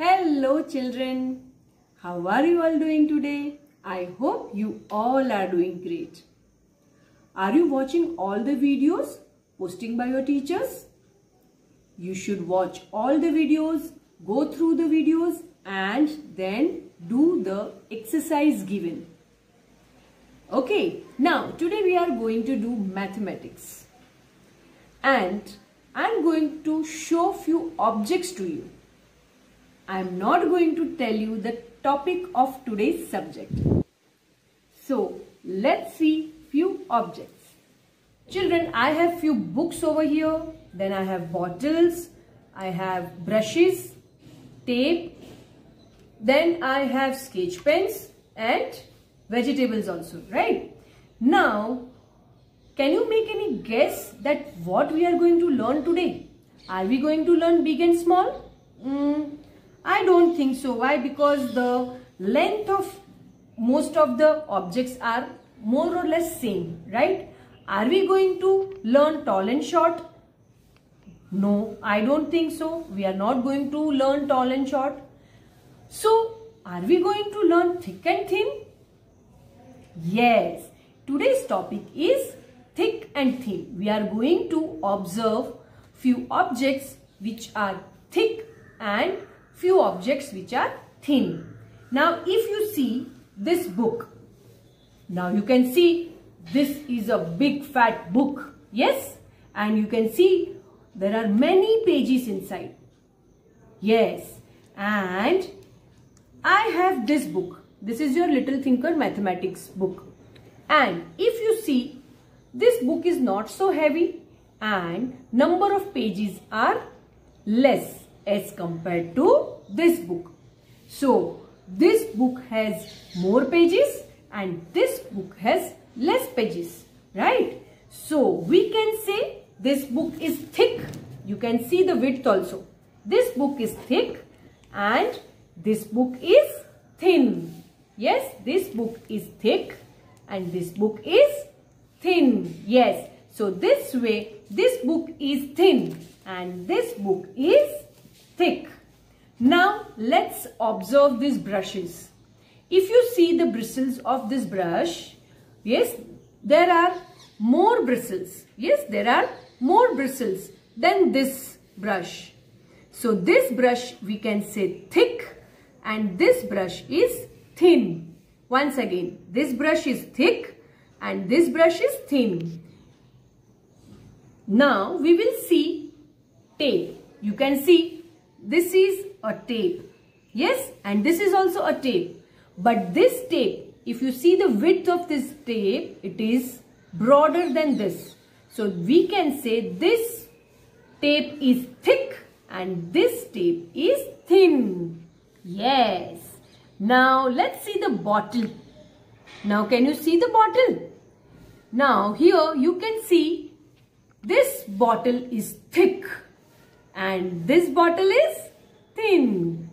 Hello children. How are you all doing today? I hope you all are doing great. Are you watching all the videos posting by your teachers? You should watch all the videos, go through the videos and then do the exercise given. Okay, now today we are going to do mathematics. And I am going to show few objects to you. I am not going to tell you the topic of today's subject. So let's see few objects. Children, I have few books over here. Then I have bottles. I have brushes, tape. Then I have sketch pens and vegetables also, right? Now, can you make any guess that what we are going to learn today? Are we going to learn big and small? Mm, I don't think so. Why? Because the length of most of the objects are more or less same, right? Are we going to learn tall and short? No, I don't think so. We are not going to learn tall and short. So, are we going to learn thick and thin? Yes, today's topic is thick and thin. We are going to observe few objects which are thick and few objects which are thin. Now if you see this book, now you can see this is a big fat book. Yes, and you can see there are many pages inside. Yes, and I have this book. This is your Little Thinker Mathematics book. And if you see, this book is not so heavy and number of pages are less as compared to this book. So, this book has more pages and this book has less pages, right? So, we can say this book is thick. You can see the width also. This book is thick and this book is thin. Yes, this book is thick and this book is thin. Yes, so this way this book is thin and this book is thick. Now let's observe these brushes. If you see the bristles of this brush, yes, there are more bristles. Yes, there are more bristles than this brush. So this brush we can say thick and this brush is thin. Once again, this brush is thick and this brush is thin. Now we will see tape. You can see this is a tape. Yes, and this is also a tape. But this tape, if you see the width of this tape, it is broader than this. So we can say this tape is thick and this tape is thin. Yes. Now let's see the bottle. Now can you see the bottle? Now here you can see this bottle is thick and this bottle is thin.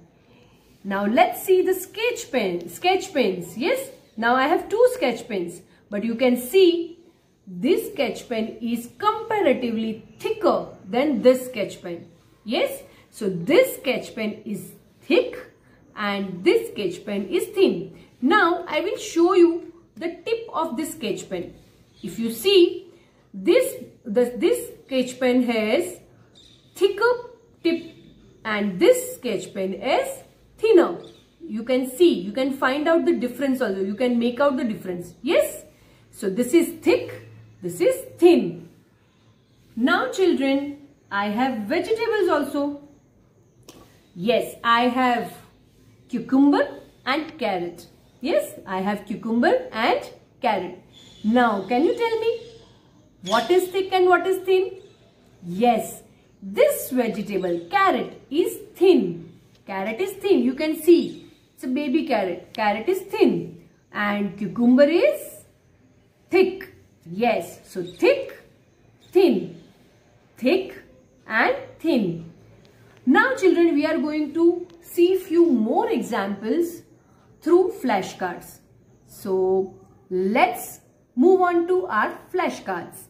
Now let's see the sketch pen, sketch pens. Yes, now I have two sketch pens, but you can see this sketch pen is comparatively thicker than this sketch pen. Yes, so this sketch pen is thick and this sketch pen is thin. Now I will show you the tip of this sketch pen. If you see this, this, this sketch pen has thicker tip and this sketch pen is thinner. You can see, you can find out the difference also. You can make out the difference. Yes? So this is thick, this is thin. Now children, I have vegetables also. Yes, I have cucumber and carrot. Yes, I have cucumber and carrot. Now, can you tell me what is thick and what is thin? Yes, this vegetable, carrot, is thin. Carrot is thin. You can see. It's a baby carrot. Carrot is thin. And cucumber is thick. Yes. So, thick, thin. Thick and thin. Now, children, we are going to see few more examples through flashcards. So, let's move on to our flashcards.